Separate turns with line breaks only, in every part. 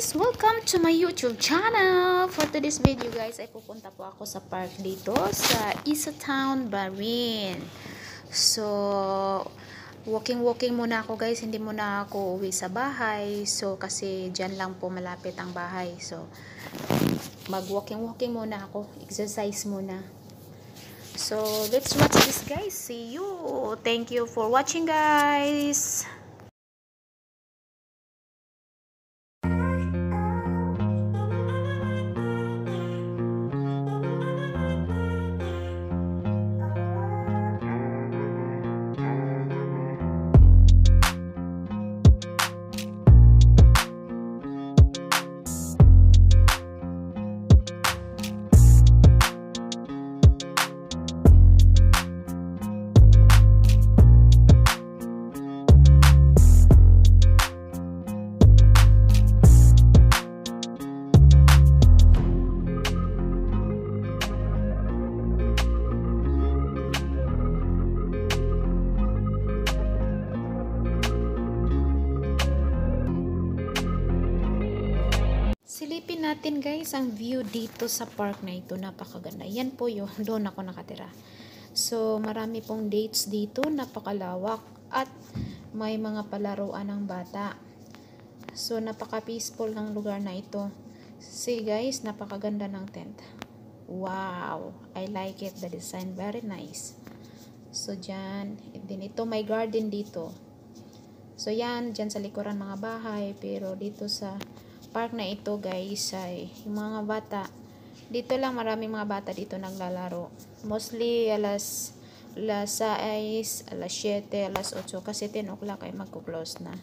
guys! Welcome to my YouTube channel! For today's video guys, ay pupunta po ako sa park dito sa Isa Town, Barin. So, walking-walking muna ako guys. Hindi muna ako uwi sa bahay. So, kasi dyan lang po malapit ang bahay. So, mag-walking-walking muna ako. Exercise muna. So, let's watch this guys. See you! Thank you for watching guys! Silipin natin guys ang view dito sa park na ito. Napakaganda. Yan po yung doon ako nakatira. So marami pong dates dito. Napakalawak. At may mga palaruan ng bata. So napaka peaceful ng lugar na ito. See guys, napakaganda ng tent. Wow! I like it. The design very nice. So dyan. Din ito may garden dito. So yan, dyan sa likuran mga bahay. Pero dito sa park na ito guys ay yung mga bata. Dito lang maraming mga bata dito naglalaro. Mostly alas alas 6 alas 7 alas 8 kasi 10 o'clock ay magko-close na.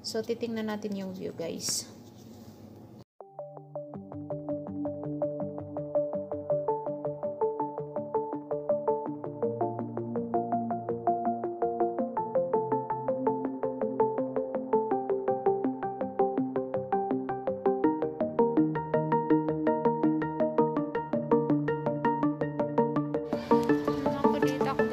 So titingnan natin yung view guys Ako dito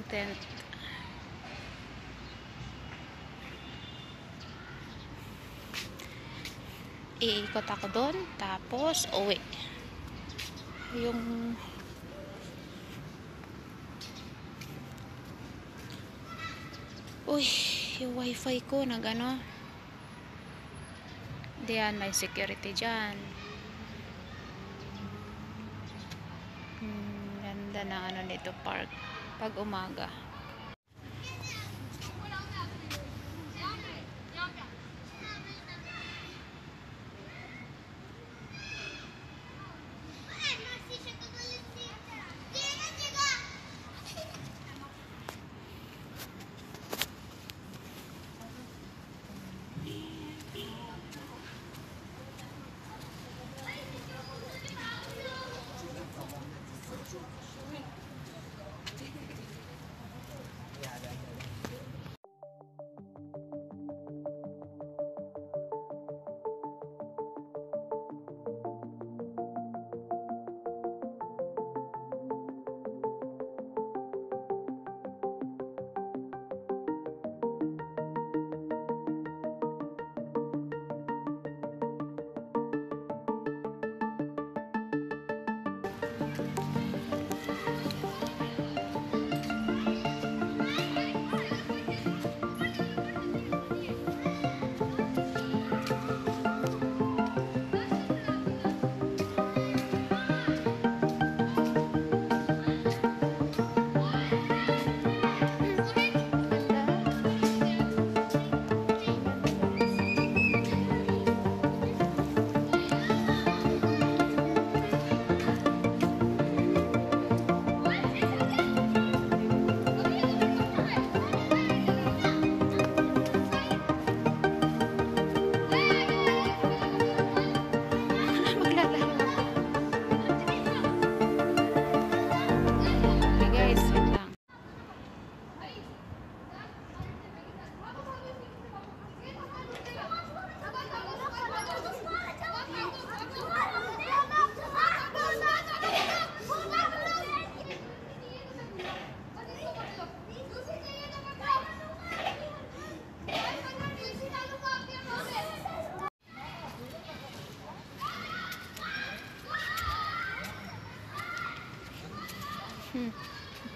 yung tent. Iikot ako doon, tapos uwi. Yung Uy, yung wifi ko nag ano. Diyan, may security dyan. Hmm, ganda ng ano nito park. Pag umaga.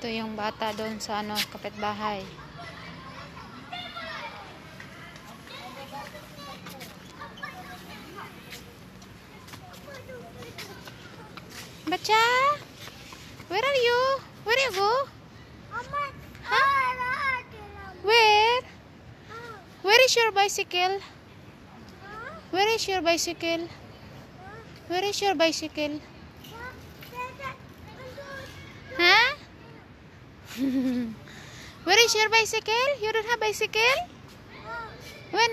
Ito yung bata doon sa ano, kapitbahay. Bacha? Where are you? Where you go? Where? Where is your bicycle? Where is your bicycle? Where is your bicycle? Where is your bicycle? You don't have bicycle? When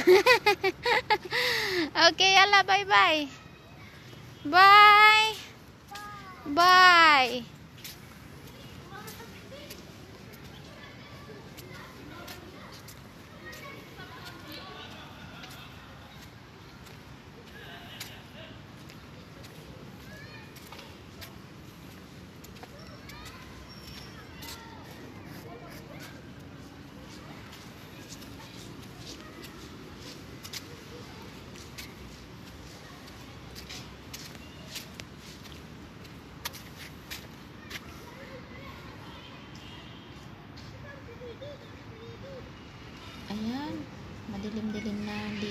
okay, yalla, bye-bye. Bye. Bye. Ayan,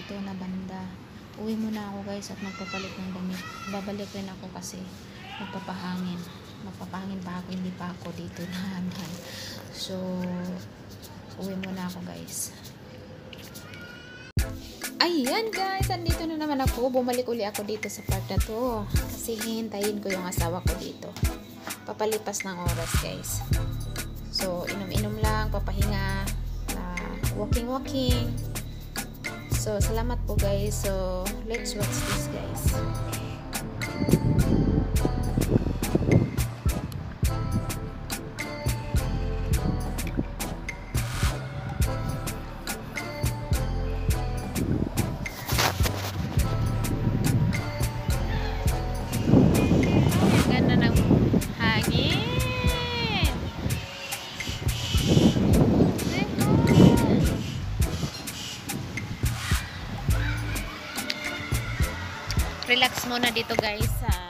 dito na banda. Uwi muna ako guys at magpapalit ng damit. Babalik rin ako kasi magpapahangin. Magpapahangin pa ako, hindi pa ako dito naman. So, uwi muna ako guys. Ayan guys, andito na naman ako. Bumalik uli ako dito sa park na to. Kasi hihintayin ko yung asawa ko dito. Papalipas ng oras guys. So, inom-inom lang, papahinga, uh, walking-walking. So, salamat po guys. So, let's watch this guys. Muna dito guys sa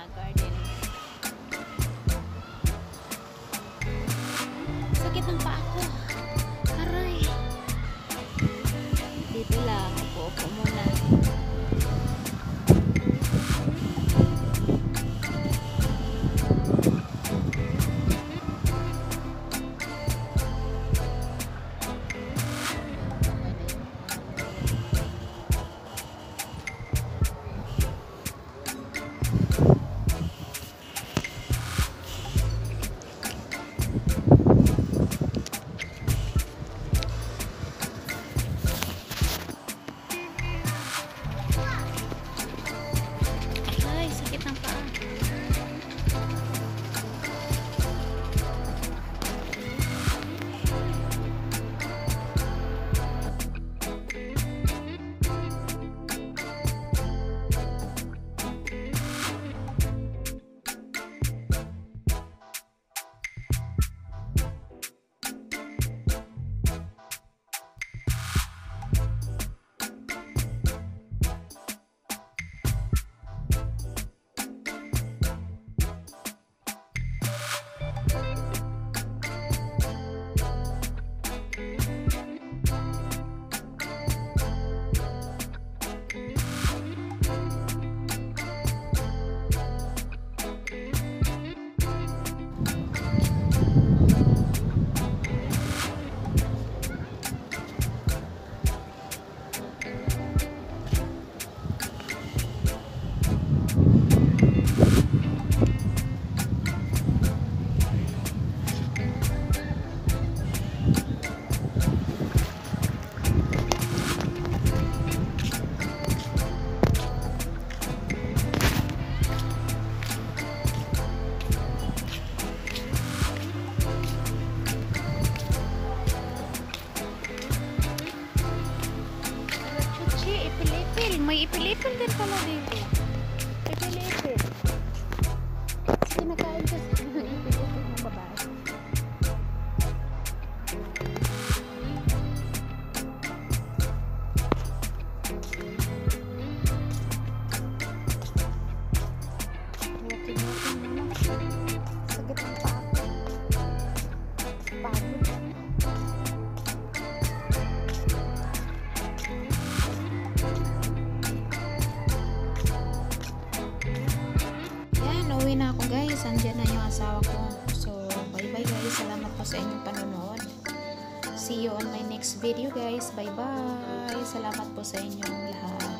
Yan, uwi na ako guys. Andyan na yung asawa ko. So, bye-bye guys. Salamat po sa inyong panonood. See you on my next video guys. Bye-bye. Salamat po sa inyong lahat.